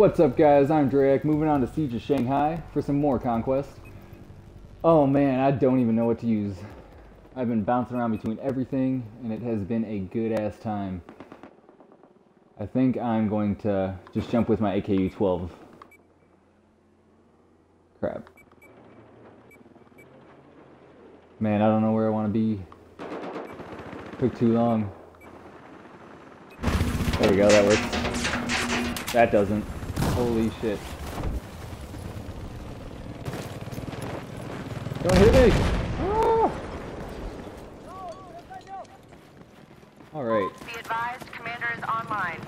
What's up guys, I'm Dreiak, moving on to Siege of Shanghai for some more Conquest. Oh man, I don't even know what to use. I've been bouncing around between everything, and it has been a good-ass time. I think I'm going to just jump with my AKU-12. Crap. Man, I don't know where I want to be. Took too long. There we go, that works. That doesn't. Holy shit. Don't hit me! Ah! Alright. Be advised, commander is online.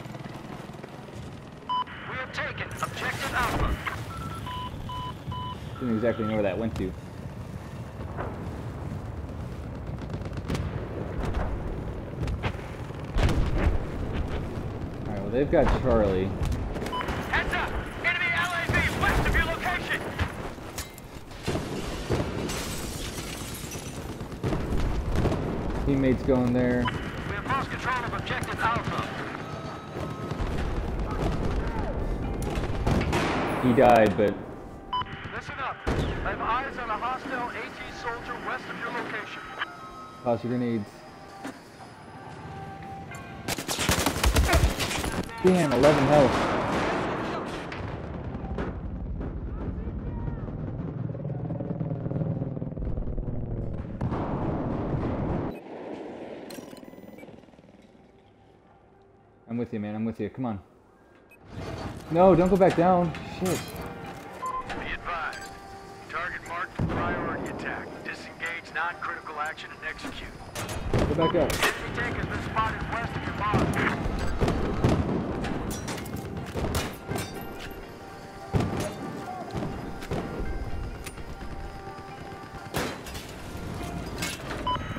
We have taken objective Alpha. Didn't exactly know where that went to. Alright, well they've got Charlie. Heads up! Enemy LAV west of your location! Teammates going there. We have lost control of objective Alpha. He died, but Listen up. I have eyes on a hostile AT soldier west of your location. toss your grenades. Damn, 11 health. With you, man. I'm with you. Come on. No, don't go back down. Shit. Be advised. Target marked for priority attack. Disengage non-critical action and execute. Go back up. Enemy tank has been spotted west of your.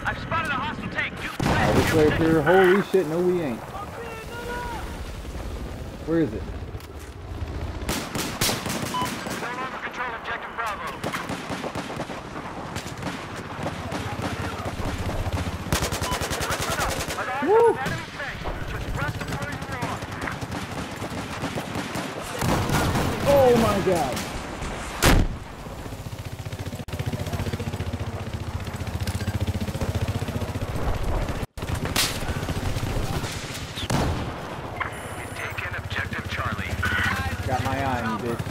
I've spotted a hostile tank. This way up here. Holy shit, no we ain't. Where is it? Still under control objective Bravo. Listen up. An Woo. enemy tank just west where you are. Oh my god. We've taken objective Charlie. Got my eye on you, bitch.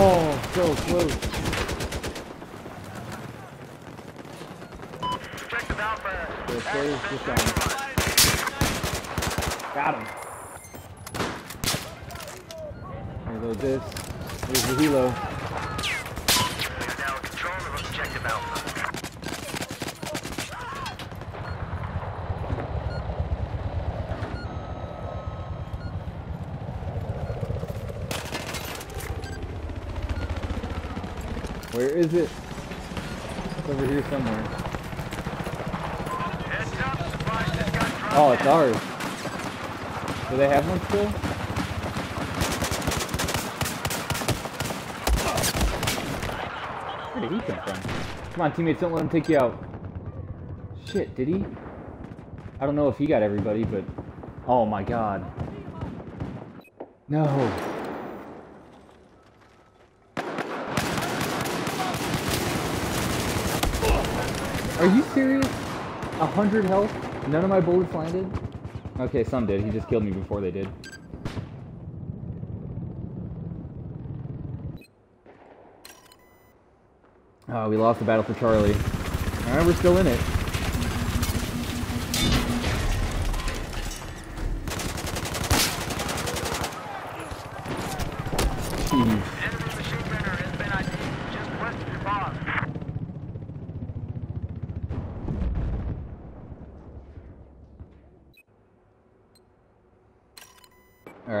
Oh, so close. The player's just down. Got him. Reload this. Here's the helo. We are now in control of objective Alpha. Where is it? It's over here somewhere. Oh, it's ours. Do they have one still? Where did he come from? Come on, teammates, don't let him take you out. Shit, did he? I don't know if he got everybody, but... Oh my god. No. Are you serious? A hundred health? None of my bullets landed? Okay, some did. He just killed me before they did. Oh, we lost the battle for Charlie. Alright, we're still in it.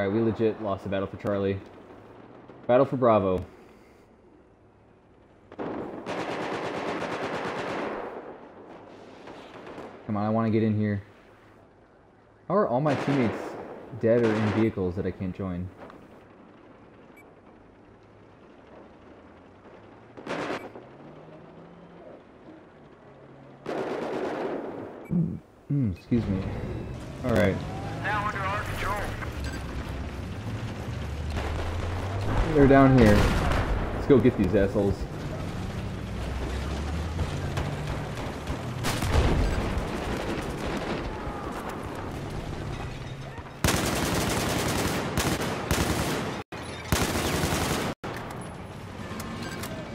Alright, we legit lost the battle for Charlie. Battle for Bravo. Come on, I want to get in here. How are all my teammates dead or in vehicles that I can't join? Mm, excuse me. Alright. They're down here. Let's go get these assholes.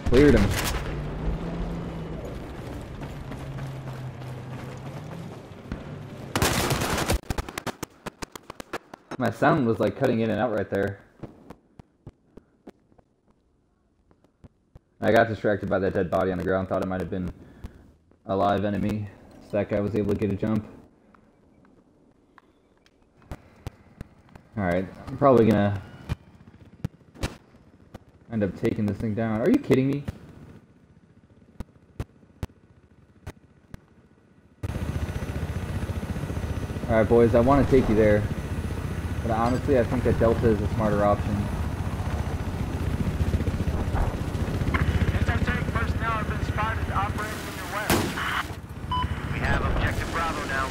Cleared him. My sound was like cutting in and out right there. I got distracted by that dead body on the ground, thought it might have been a live enemy. So that guy was able to get a jump. Alright, I'm probably gonna end up taking this thing down. Are you kidding me? Alright boys, I want to take you there. But honestly, I think that Delta is a smarter option. Anti-tank personnel have been spotted operating in your west. We have objective Bravo now.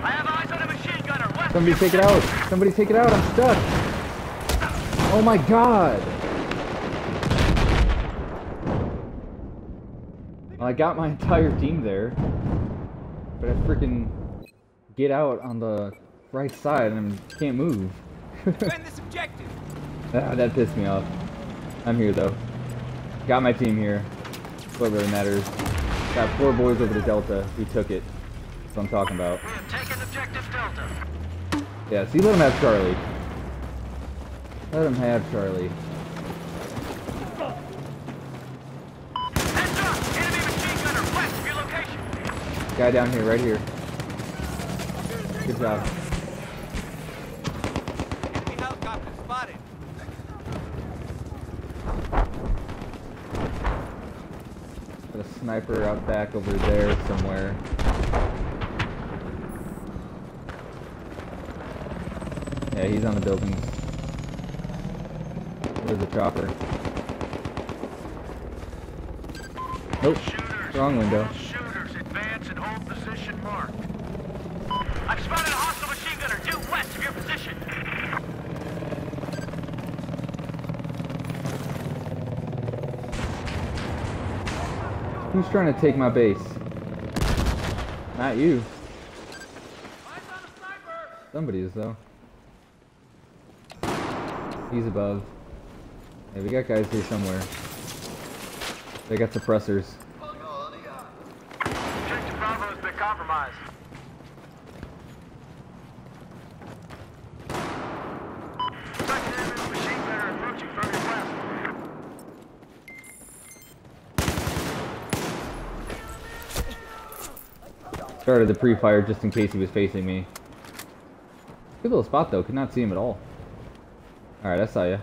I have eyes on a machine gunner west. Somebody take it out! Somebody take it out! I'm stuck! Oh my god! Well, I got my entire team there. But I freaking get out on the right side and can't move. Defend this objective. Ah, that pissed me off. I'm here though. Got my team here. That's what really matters. Got four boys over the Delta. We took it. That's what I'm talking about. We have taken objective Delta. Yeah, see, let him have Charlie. Let him have Charlie. Heads up! Enemy machine gunner west of your location. Guy down here, right here. Good job. Enemy helicopter spotted. Got a sniper out back over there somewhere. Yeah, he's on the buildings. There's a chopper. Nope. Shooters. Wrong window. Shooters, advance and hold position marked. I've spotted a hostile machine gunner due west of your position. Who's trying to take my base? Not you. Somebody is though. He's above. Yeah, we got guys here somewhere. They got suppressors. Objective Bravo has been compromised. Started the pre-fire just in case he was facing me. Good little spot though, could not see him at all. Alright, I saw ya.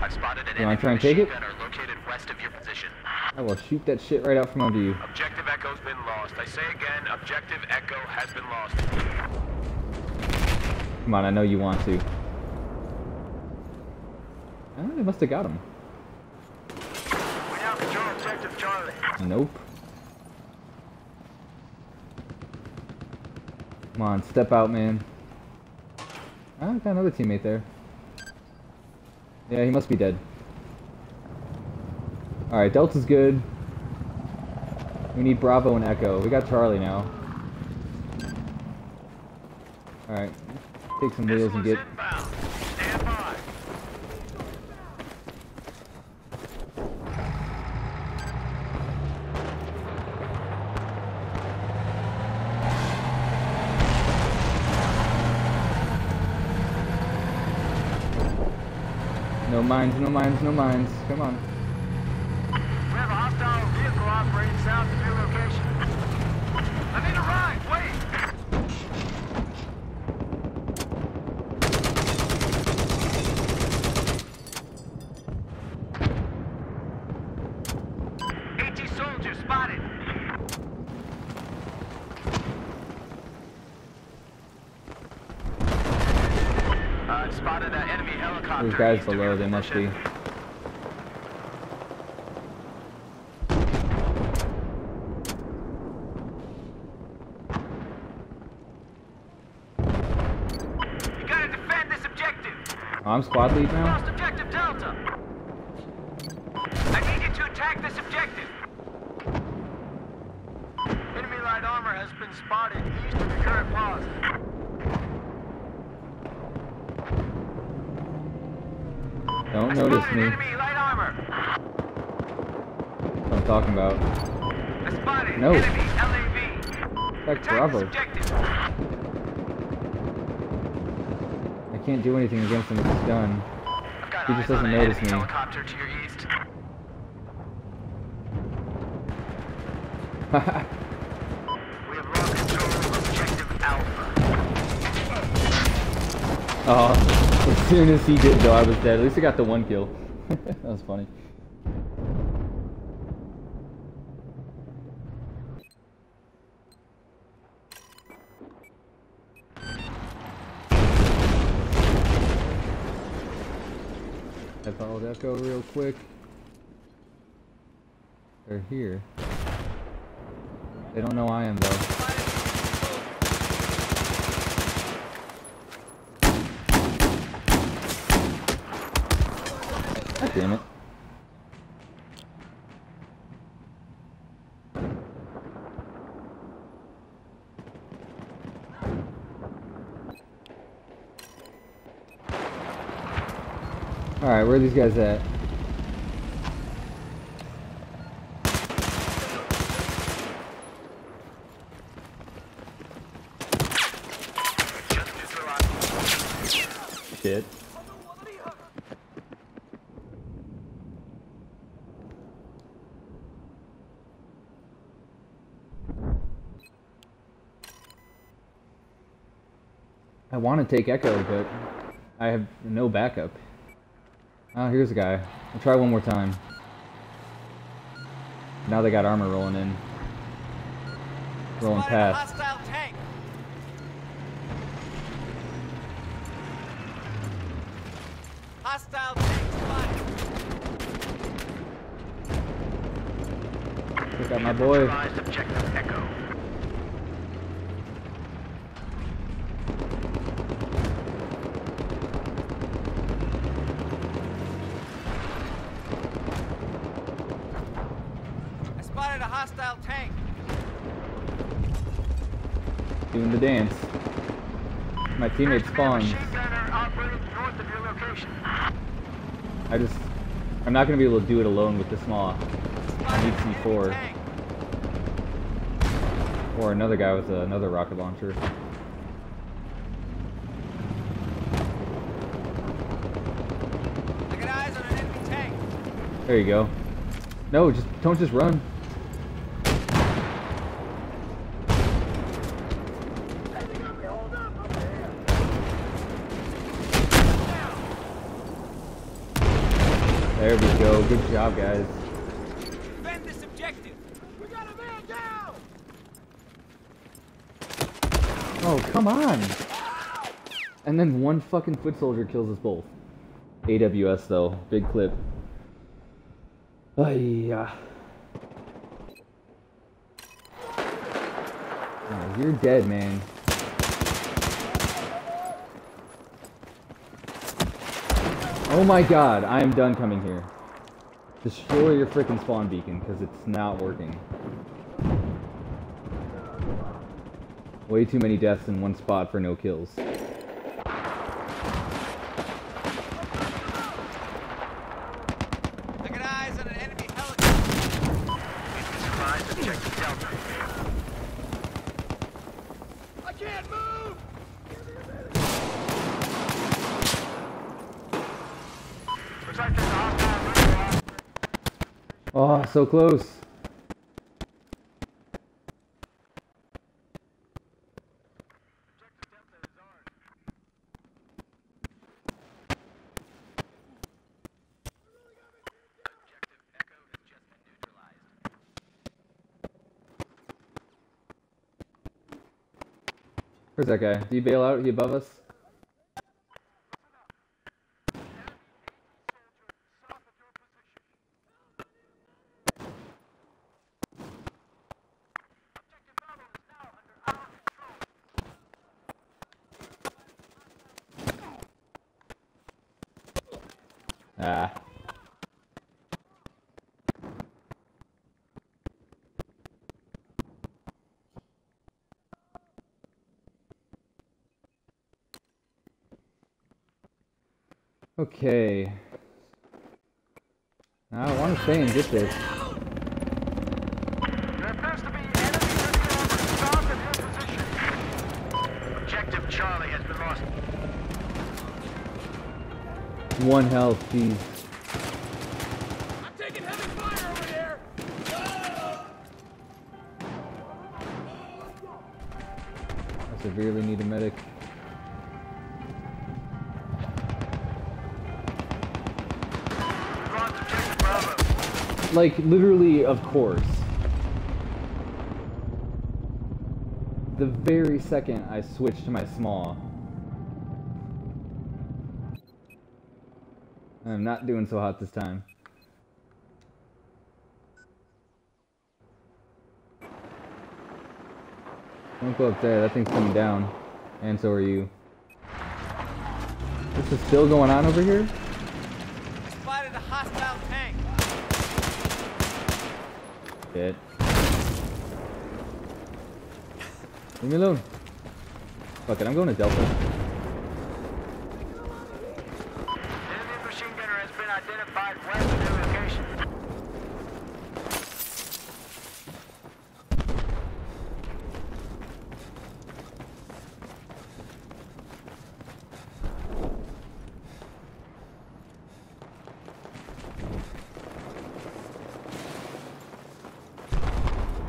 I've spotted an You wanna enemy try and take it? gunner located west of your position. I will shoot that shit right out from under you. Objective Echo's been lost. I say again, Objective Echo has been lost. Come on, I know you want to. Oh, they must have got him. We now control Objective Charlie. Nope. Come on, step out, man. Ah, got another teammate there. Yeah, he must be dead. Alright, Delta's good. We need Bravo and Echo. We got Charlie now. Alright, take some wheels and get... inbound. Stand by. No mines, no mines, no mines. Come on. We have a hostile vehicle operating south of your location. I need a ride. Wait. AT soldier spotted. Uh, helicopter. There's guys below, they must be. You gotta defend this objective. Oh, I'm squad lead now? Lost objective Delta. I need you to attack this objective. Enemy light armor has been spotted east of your current pause. Don't I notice me. enemy light armor. That's what I'm talking about. No. LAV. Bravo. I can't do anything against him with this gun. He just doesn't notice me. Helicopter to your east. We have lost control of objective Alpha. oh, as soon as he did though, I was dead. At least I got the one kill. that was funny. I followed Echo real quick. They're here. They don't know I am though. Damn it. Alright, where are these guys at? Just neutralized. Shit. I want to take Echo, but I have no backup. Oh, here's a guy. I'll try one more time. Now they got armor rolling in. Rolling past. hostile tank. Hostile. Look at my boy. Neutralized objective Echo. I spotted a hostile tank. Doing the dance. My teammate There's a spawns. Machine gunner operating north of your location. I just, I'm not gonna be able to do it alone with this SMAW, Spotted need C4. or another guy with another rocket launcher. I got eyes on an enemy tank. There you go. No, just don't just run. There we go. Good job, guys. Defend this objective. We got a man down. Oh, come on. And then one fucking foot soldier kills us both. AWS though, big clip. Oh yeah. Oh, you're dead, man. Oh my god, I am done coming here. Destroy your freaking spawn beacon, because it's not working. Way too many deaths in one spot for no kills. I got eyes on an enemy helicopter. Neutralized objective Delta. I can't move. Looks like there's a hostile missile. Oh, so close. Where's that guy? Did he bail out? He above us? Ah. Okay. I want to stay and get this. There appears to be enemy nuclear south of your position. Objective Charlie has been lost. One health, jeez. I'm taking heavy fire over here! I severely need a medic. Like, literally, of course. The very second I switched to my SMAW. I'm not doing so hot this time. Don't go up there, that thing's coming down. And so are you. This is still going on over here? Spotted a hostile tank. Shit. Leave me alone. Fuck it, I'm going to Delta. Enemy machine gunner has been location.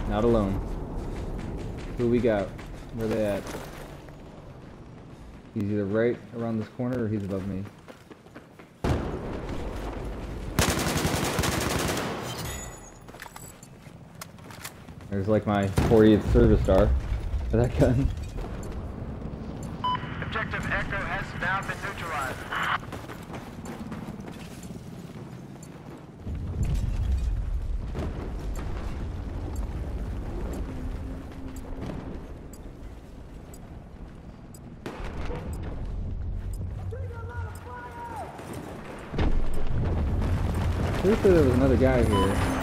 Not alone. Who we got? Where they at? He's either right around this corner or he's above me. There's like my 40th service star for that gun. Objective Echo has now been neutralized. Pretty sure there was another guy here.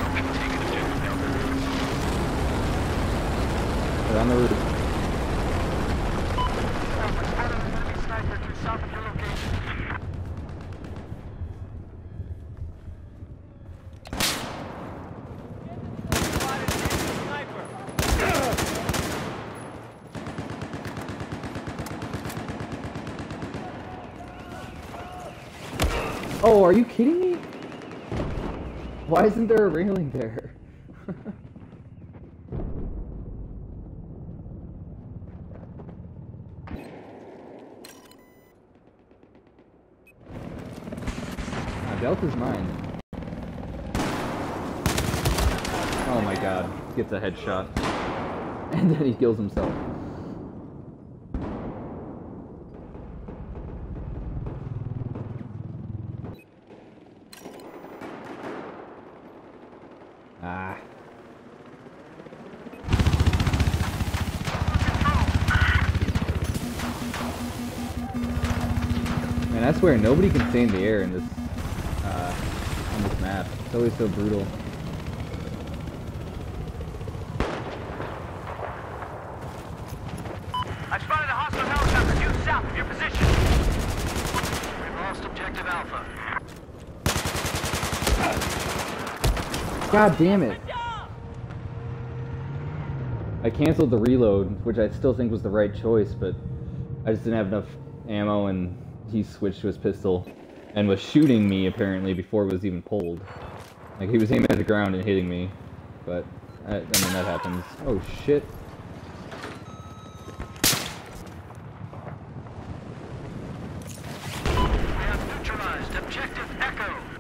An enemy sniper. Oh, are you kidding me? Why isn't there a railing there? Delta's mine. Oh my god. Gets a headshot. And then he kills himself. Ah. Man, I swear nobody can stay in the air in this It's always so brutal. I've spotted a hostile helicopter due south of your position. We've lost objective Alpha. God damn it! I canceled the reload, which I still think was the right choice, but I just didn't have enough ammo, and he switched to his pistol and was shooting me apparently before it was even pulled. Like he was aiming at the ground and hitting me, but I, I mean that happens. Oh shit! Have neutralized objective Echo.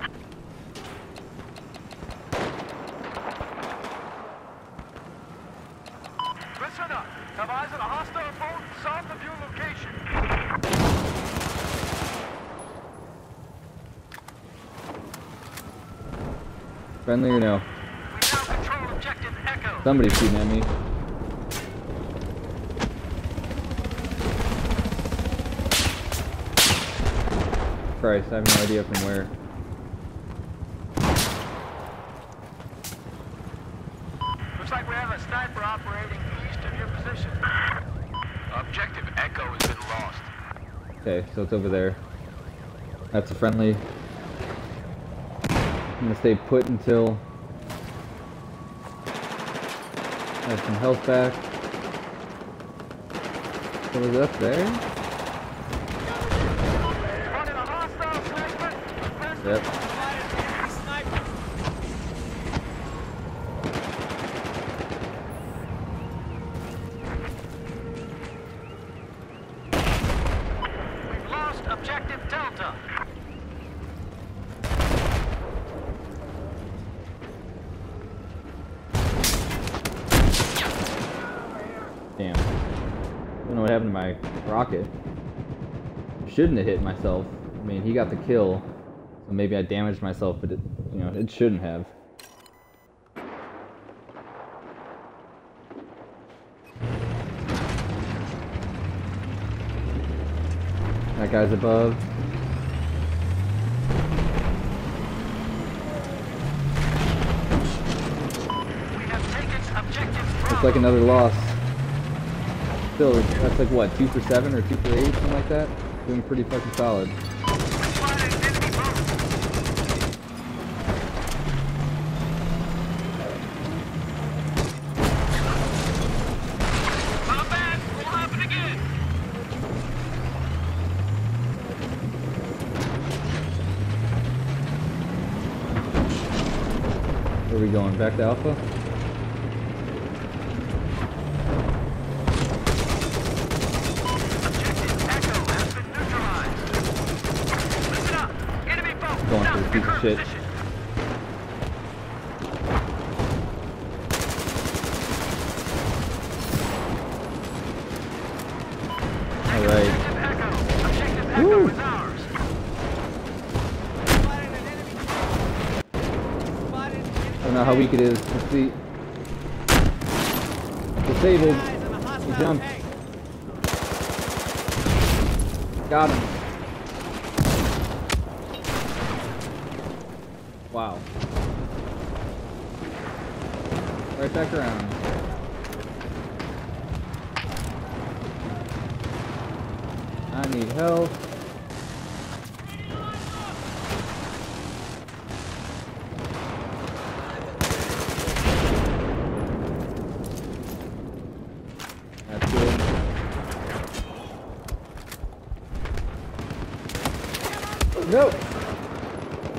Friendly or no? Somebody's shooting at me. Christ, I have no idea from where. Looks like we have a sniper operating east of your position. Objective Echo has been lost. Okay, so it's over there. That's a friendly. I'm gonna stay put until I have some health back. So was up there? Yep. Spotted enemy sniper. We've lost objective Delta. Damn. Don't know what happened to my rocket. Shouldn't have hit myself. I mean, he got the kill, so maybe I damaged myself, but it, you know, it shouldn't have. That guy's above. Looks like another loss. Still, that's like what, two for seven or two for eight, something like that? Doing pretty fucking solid. Where are we going? Back to Alpha? Objective Echo has been neutralized. Listen up. Enemy boat. Going for South the piece of current shit. position. Alright. Objective Echo. Objective Echo Woo. is ours. Spotted an enemy. Spotted enemy. I don't know how weak it is. Let's see. Disabled. Guys in a hostile jumped. tank. Got him. Wow. Right back around. I need help. That's good. No.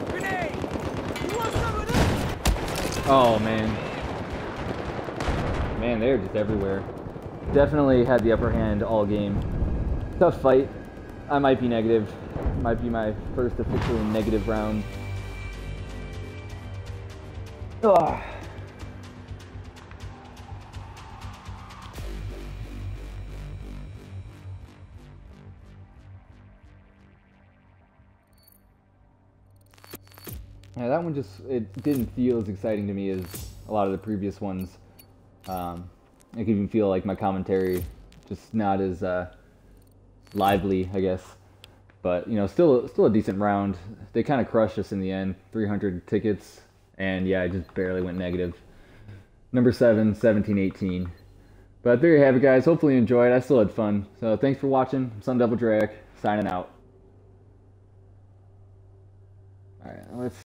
Grenade. You want some of this? Oh man. Man, they're just everywhere. Had the upper hand all game. Tough fight. I might be negative. Might be my first official negative round. Ugh. Yeah, that one just it didn't feel as exciting to me as a lot of the previous ones. Um, I can even feel like my commentary just not as uh, lively, I guess. But you know, still still a decent round. They kind of crushed us in the end, 300 tickets, and yeah, I just barely went negative. Number seven, 17, 18. But there you have it, guys. Hopefully you enjoyed. I still had fun. So thanks for watching. I'm Sun Devil Dreiak signing out. All right, let's